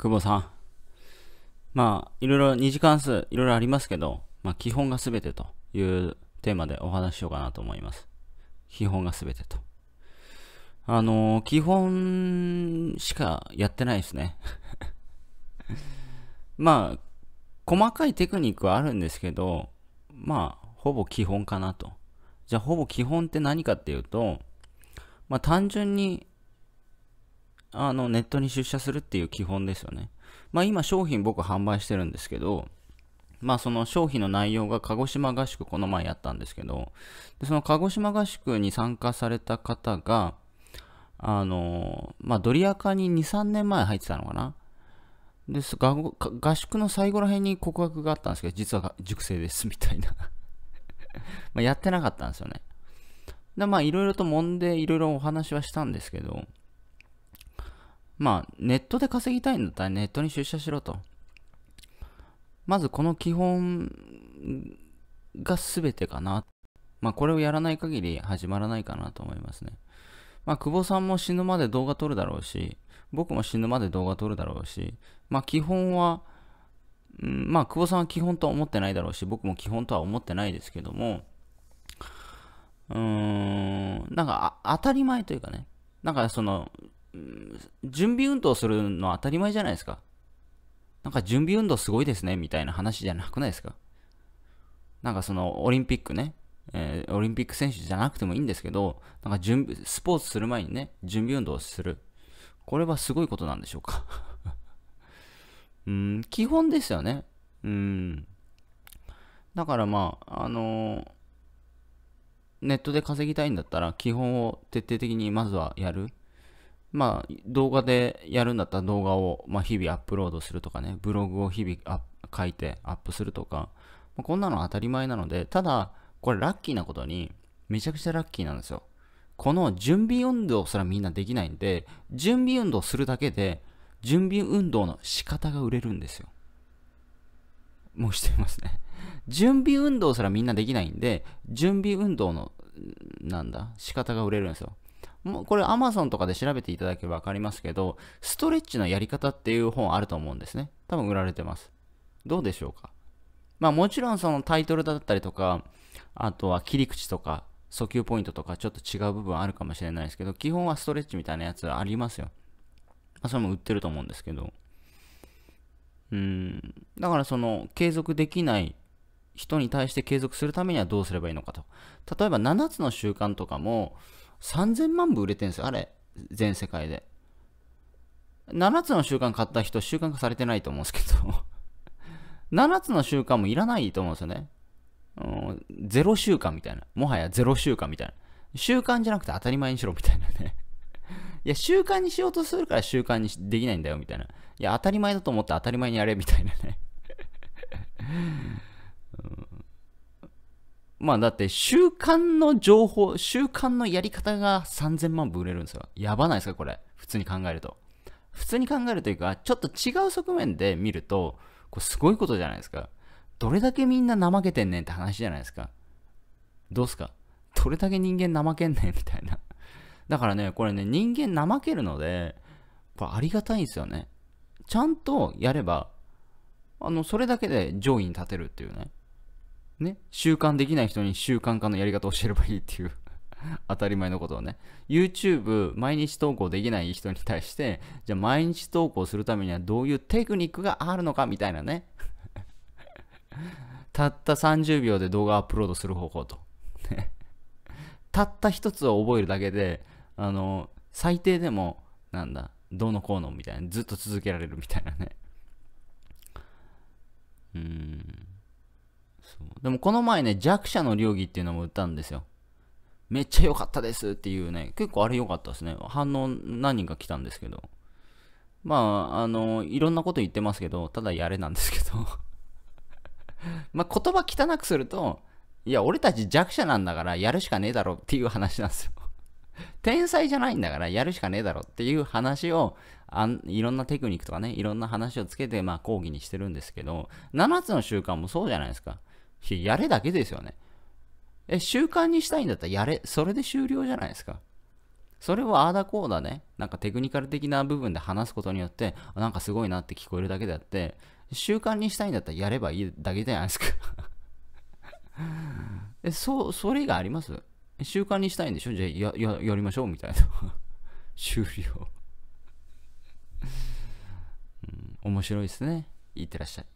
久保さん。まあ、いろいろ二次関数、いろいろありますけど、まあ、基本が全てというテーマでお話ししようかなと思います。基本が全てと。あのー、基本しかやってないですね。まあ、細かいテクニックはあるんですけど、まあ、ほぼ基本かなと。じゃあ、ほぼ基本って何かっていうと、まあ、単純にあの、ネットに出社するっていう基本ですよね。まあ今商品僕販売してるんですけど、まあその商品の内容が鹿児島合宿この前やったんですけど、でその鹿児島合宿に参加された方が、あの、まあドリアカに2、3年前入ってたのかな。です合宿の最後ら辺に告白があったんですけど、実は熟成ですみたいな まやってなかったんですよね。でまあいろいろと揉んでいろいろお話はしたんですけど、まあ、ネットで稼ぎたいんだったらネットに出社しろと。まずこの基本が全てかな。まあ、これをやらない限り始まらないかなと思いますね。まあ、久保さんも死ぬまで動画撮るだろうし、僕も死ぬまで動画撮るだろうし、まあ、基本は、うん、まあ、久保さんは基本とは思ってないだろうし、僕も基本とは思ってないですけども、うーん、なんか当たり前というかね、なんかその、準備運動するのは当たり前じゃないですか。なんか準備運動すごいですね、みたいな話じゃなくないですか。なんかそのオリンピックね、えー、オリンピック選手じゃなくてもいいんですけど、なんか準備、スポーツする前にね、準備運動をする。これはすごいことなんでしょうか。うん、基本ですよね。うん。だからまあ、あのー、ネットで稼ぎたいんだったら、基本を徹底的にまずはやる。まあ、動画でやるんだったら動画を、まあ、日々アップロードするとかね、ブログを日々書いてアップするとか、まあ、こんなの当たり前なので、ただ、これラッキーなことに、めちゃくちゃラッキーなんですよ。この準備運動すらみんなできないんで、準備運動するだけで、準備運動の仕方が売れるんですよ。もうしてますね。準備運動すらみんなできないんで、準備運動の、なんだ、仕方が売れるんですよ。もうこれ Amazon とかで調べていただければわかりますけど、ストレッチのやり方っていう本あると思うんですね。多分売られてます。どうでしょうか？まあもちろんそのタイトルだったりとか、あとは切り口とか、訴求ポイントとかちょっと違う部分あるかもしれないですけど、基本はストレッチみたいなやつありますよ。まあ、それも売ってると思うんですけど。うん。だからその継続できない人に対して継続するためにはどうすればいいのかと。例えば7つの習慣とかも、3000万部売れてるんですよ、あれ。全世界で。7つの習慣買った人、習慣化されてないと思うんですけど 7つの習慣もいらないと思うんですよね。うん、ゼロ習慣みたいな。もはやゼロ習慣みたいな。習慣じゃなくて当たり前にしろみたいなね いや、習慣にしようとするから習慣にできないんだよみたいな。いや、当たり前だと思って当たり前にやれみたいなねまあだって習慣の情報、習慣のやり方が3000万部売れるんですよ。やばないですかこれ。普通に考えると。普通に考えるというか、ちょっと違う側面で見ると、これすごいことじゃないですか。どれだけみんな怠けてんねんって話じゃないですか。どうすか？どれだけ人間怠けんねんみたいな。だからね、これね、人間怠けるので、これありがたいんですよね。ちゃんとやれば、あの、それだけで上位に立てるっていうね。ね、習慣できない人に習慣化のやり方を教えればいいっていう 当たり前のことをね。YouTube 毎日投稿できない人に対して、じゃあ毎日投稿するためにはどういうテクニックがあるのかみたいなね。たった30秒で動画アップロードする方法と。たった一つを覚えるだけで、あの、最低でも、なんだ、どうのこうのみたいな、ずっと続けられるみたいなね。うん。でもこの前ね、弱者の流儀っていうのも売ったんですよ。めっちゃ良かったですっていうね、結構あれ良かったですね。反応何人か来たんですけど。まあ、あの、いろんなこと言ってますけど、ただやれなんですけど。まあ、言葉汚くすると、いや、俺たち弱者なんだからやるしかねえだろっていう話なんですよ。天才じゃないんだからやるしかねえだろっていう話をあんいろんなテクニックとかねいろんな話をつけてまあ講義にしてるんですけど7つの習慣もそうじゃないですかやれだけですよね。え、習慣にしたいんだったらやれ、それで終了じゃないですか。それをああだこうだね、なんかテクニカル的な部分で話すことによって、なんかすごいなって聞こえるだけであって、習慣にしたいんだったらやればいいだけじゃないですか えそう、それがあります？習慣にしたいんでしょ？じゃあやややりましょうみたいな 終了うん。面白いですね。いってらっしゃい。